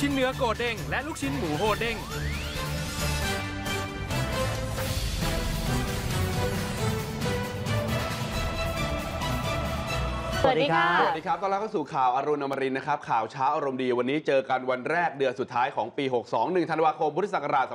ชิ้นเนื้อโกเด้งและลูกชิ้นหมูโฮเด้งสวัสดีค่ะ สวัสดีครับต้อนรับเข้าสู่ข่าวอรุณอมรินทร์นะครับ ข่าวเช้าอารมณ์ดี วันนี้เจอกันวันแรกเดือนสุดท้ายของปี 62 1ธันวาคม พุทธศักราช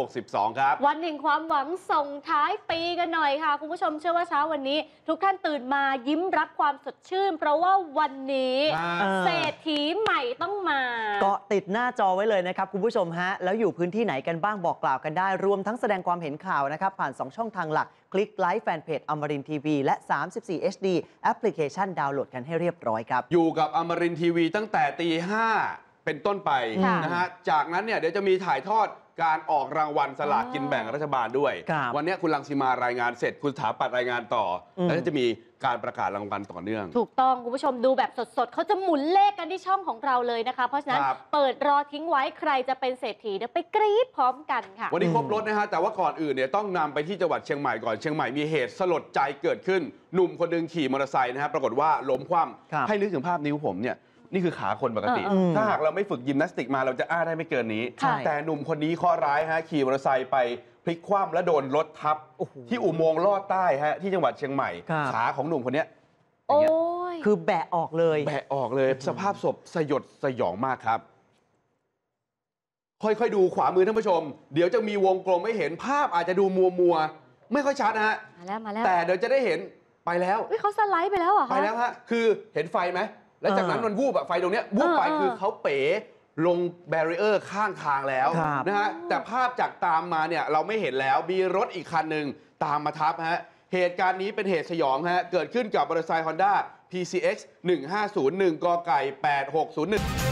2562 ครับ วันแห่งความหวังส่งท้ายปีกันหน่อยค่ะ คุณผู้ชมเชื่อว่าเช้าวันนี้ ทุกท่านตื่นมายิ้มรับความสดชื่น เพราะว่าวันนี้อ่าเศรษฐีใหม่ต้องมาเกาะติดหน้าจอไว้เลยนะครับคุณผู้ชมฮะ แล้วอยู่พื้นที่ไหนกันบ้างบอกกล่าวกันได้ รวมทั้งแสดงความเห็นข่าวนะครับ ผ่าน 2 ช่องทางหลัก คลิกไลค์แฟนเพจอมรินทีวีและ 34 HD แอปพลิเคชันดาวน์โหลดกันให้เรียบร้อยครับ อยู่กับอมรินทีวีตั้งแต่ตีห้า เป็นต้นไปค่ะนะฮะจากนั้นเนี่ยเดี๋ยวจะมีถ่ายทอดการออกรางวัลสลากกินแบ่งรัฐบาลด้วย ครับวันนี้คุณลังสีมารายงานเสร็จคุณสถาปัตย์รายงานต่ออม แล้วก็จะมีการประกาศรางวัลต่อเนื่อง ถูกต้อง คุณผู้ชมดูแบบสดๆ เขาจะหมุนเลขกันที่ช่องของเราเลยนะคะ เพราะฉะนั้นครับ เปิดรอทิ้งไว้ใครจะเป็นเศรษฐีเดี๋ยวไปกรี๊ดพร้อมกันค่ะ วันนี้ครบรถนะฮะ แต่ว่าก่อนอื่นเนี่ยต้องนำไปที่จังหวัดเชียงใหม่ก่อน เชียงใหม่มีเหตุสลดใจเกิดขึ้น หนุ่มคนหนึงขี่มอเตอร์ไซค์นะฮะ ปรากฏว่าล้มคว่ครับำให้นึกถึงภาพนิ้วผมเนี่ย นี่คือขาคนปกติ เออเออถ้าหากเราไม่ฝึกยิมนาสติกมาเราจะอ้าได้ไม่เกินนี้ ใช่ แต่หนุ่มคนนี้ข้อร้ายฮะขี่มอเตอร์ไซค์ไปพลิกคว่ำและโดนรถทับ โอ้โห ที่อุโมงค์ลอดใต้ฮะที่จังหวัดเชียงใหม่ ครับ ขาของหนุ่มคนเนี้ยอย่าโอ้งเงี้ยยคือแบะออกเลย แบะออกเลยสภาพศพสยดสยองมากครับ ค่อยๆดูขวามือท่านผู้ชม เดี๋ยวจะมีวงกลมให้เห็นภาพอาจจะดูมัวมัวๆไม่ค่อยชัดนะฮะมาแล้วมาแล้วแต่เดี๋ยวจะได้เห็นไปแล้วอุ๊ยเขาสไลด์ไปแล้วเหรอไปคะแล้วฮะ คือเห็นไฟไหม แล้วจากนั้นเออมันวูบอะไฟตรงเนี้ยวูบไปเออเออคือเขาเป๋ลงแบรีเออร์ข้างทางแล้วครับนะฮะแต่ภาพจากตามมาเนี่ยเราไม่เห็นแล้วมีรถอีกคันหนึ่งตามมาทับฮะเหตุการณ์นี้เป็นเหตุสยองฮะเกิดขึ้นกับมอเตอร์ไซค์ฮอนด้า PCX 1501กไก่8601